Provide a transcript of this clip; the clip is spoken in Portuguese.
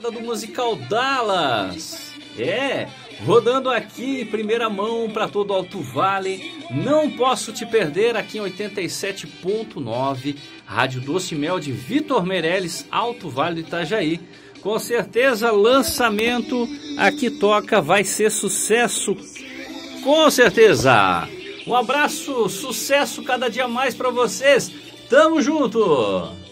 do musical Dallas. É, rodando aqui em primeira mão para todo o Alto Vale. Não posso te perder aqui em 87.9, Rádio Doce Mel de Vitor Meirelles, Alto Vale do Itajaí. Com certeza, lançamento aqui toca vai ser sucesso. Com certeza. Um abraço, sucesso cada dia mais para vocês. Tamo junto.